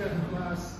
teacher in class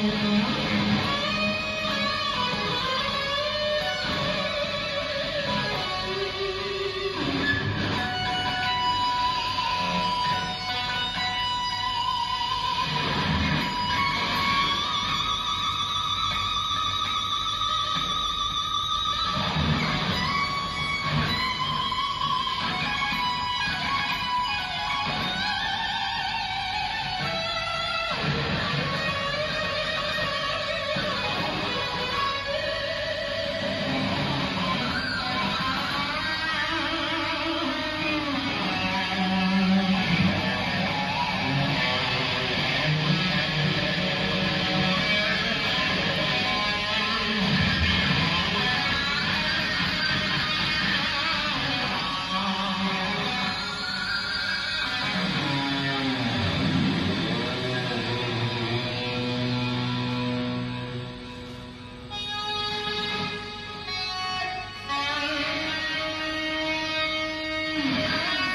Amen. あ!